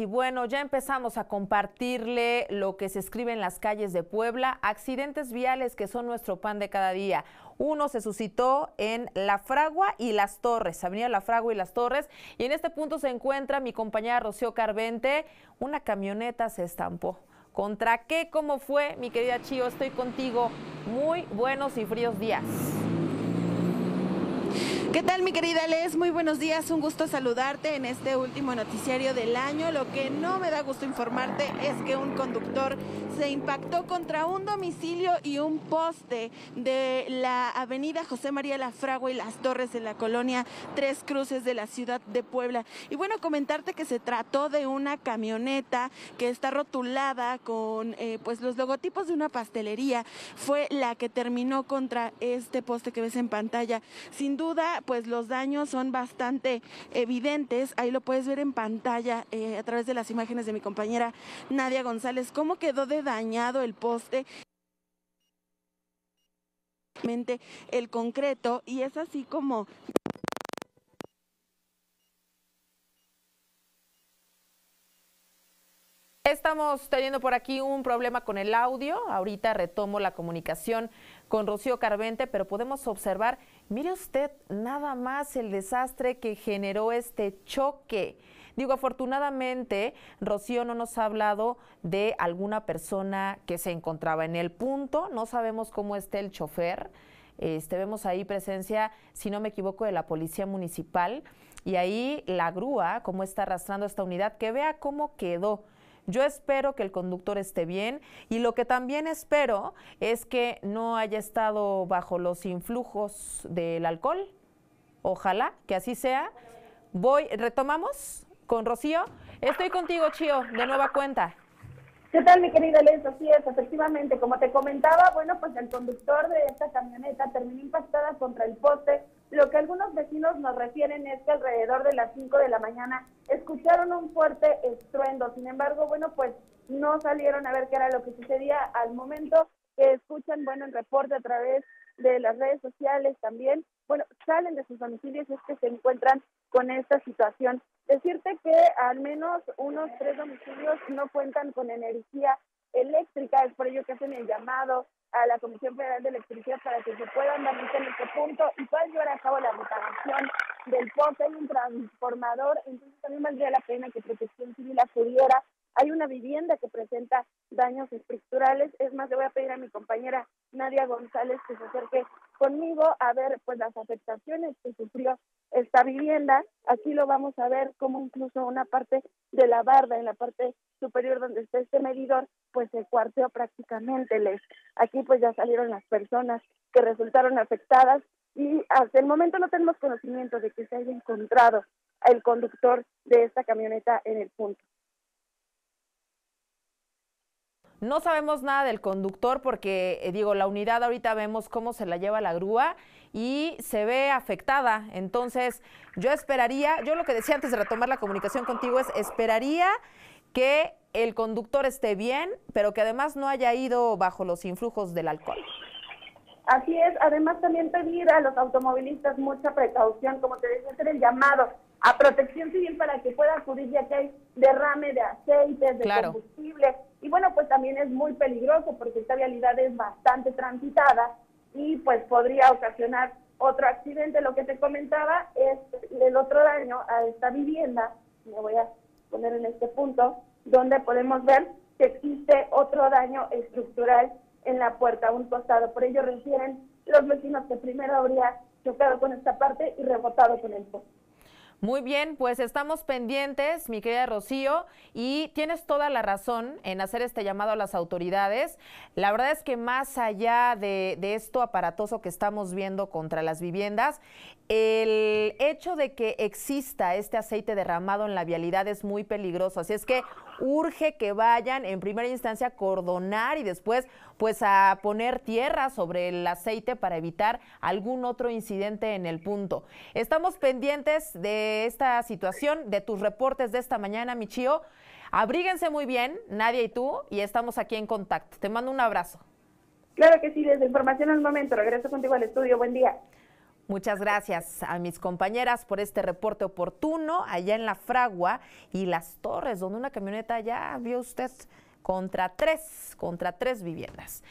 y bueno, ya empezamos a compartirle lo que se escribe en las calles de Puebla, accidentes viales que son nuestro pan de cada día. Uno se suscitó en La Fragua y Las Torres, Avenida La Fragua y Las Torres, y en este punto se encuentra mi compañera Rocío Carvente, una camioneta se estampó. ¿Contra qué? ¿Cómo fue? Mi querida Chío, estoy contigo. Muy buenos y fríos días. ¿Qué tal mi querida Les? Muy buenos días, un gusto saludarte en este último noticiario del año. Lo que no me da gusto informarte es que un conductor se impactó contra un domicilio y un poste de la avenida José María La Fragua y Las Torres en la colonia Tres Cruces de la ciudad de Puebla. Y bueno, comentarte que se trató de una camioneta que está rotulada con eh, pues los logotipos de una pastelería. Fue la que terminó contra este poste que ves en pantalla. Sin duda, pues los daños son bastante evidentes. Ahí lo puedes ver en pantalla eh, a través de las imágenes de mi compañera Nadia González. ¿Cómo quedó de dañado el poste? el concreto y es así como Estamos teniendo por aquí un problema con el audio. Ahorita retomo la comunicación con Rocío Carvente, pero podemos observar, mire usted nada más el desastre que generó este choque. Digo, afortunadamente, Rocío no nos ha hablado de alguna persona que se encontraba en el punto. No sabemos cómo esté el chofer. Este, vemos ahí presencia, si no me equivoco, de la policía municipal. Y ahí la grúa, cómo está arrastrando esta unidad, que vea cómo quedó. Yo espero que el conductor esté bien y lo que también espero es que no haya estado bajo los influjos del alcohol. Ojalá que así sea. Voy, retomamos con Rocío. Estoy contigo, Chío, de nueva cuenta. ¿Qué tal, mi querida Lenz? Así es, efectivamente, como te comentaba, bueno, pues el conductor de esta camioneta terminó impactada contra el poste. Lo que algunos vecinos nos refieren es que alrededor de las 5 de la mañana escucharon un fuerte estruendo. Sin embargo, bueno, pues no salieron a ver qué era lo que sucedía al momento que escuchan, bueno, el reporte a través de las redes sociales también, bueno, salen de sus domicilios y es que se encuentran con esta situación. Decirte que al menos unos tres domicilios no cuentan con energía eléctrica, es por ello que hacen el llamado a la Comisión Federal de Electricidad para que se puedan dar en este punto y puedan llevar a cabo la reparación del poste. Hay un transformador, entonces también valdría la pena que Protección Civil acudiera hay una vivienda que presenta daños estructurales. Es más, le voy a pedir a mi compañera Nadia González que se acerque conmigo a ver pues las afectaciones que sufrió esta vivienda. Aquí lo vamos a ver como incluso una parte de la barda en la parte superior donde está este medidor pues se cuarteó prácticamente. Les aquí pues ya salieron las personas que resultaron afectadas y hasta el momento no tenemos conocimiento de que se haya encontrado el conductor de esta camioneta en el punto. No sabemos nada del conductor porque, eh, digo, la unidad ahorita vemos cómo se la lleva la grúa y se ve afectada. Entonces, yo esperaría, yo lo que decía antes de retomar la comunicación contigo es, esperaría que el conductor esté bien, pero que además no haya ido bajo los influjos del alcohol. Así es, además también pedir a los automovilistas mucha precaución, como te decía, hacer el llamado a protección civil para que pueda acudir ya que hay derrame de aceites, de combustible. Y bueno, pues también es muy peligroso porque esta vialidad es bastante transitada y pues podría ocasionar otro accidente. Lo que te comentaba es el otro daño a esta vivienda, me voy a poner en este punto, donde podemos ver que existe otro daño estructural en la puerta, un costado. Por ello refieren los vecinos que primero habría chocado con esta parte y rebotado con el poste. Muy bien, pues estamos pendientes, mi querida Rocío, y tienes toda la razón en hacer este llamado a las autoridades. La verdad es que más allá de, esto aparatoso que estamos viendo contra las viviendas, el hecho de que exista este aceite derramado en la vialidad es muy peligroso. Así es que urge que vayan en primera instancia a cordonar y después pues a poner tierra sobre el aceite para evitar algún otro incidente en el punto. Estamos pendientes de esta situación, de tus reportes de esta mañana, Michio. Abríguense muy bien, Nadia y tú, y estamos aquí en contacto. Te mando un abrazo. Claro que sí, desde información al momento. Regreso contigo al estudio. Buen día. Muchas gracias a mis compañeras por este reporte oportuno allá en la Fragua y las Torres, donde una camioneta ya vio usted contra tres, contra tres viviendas.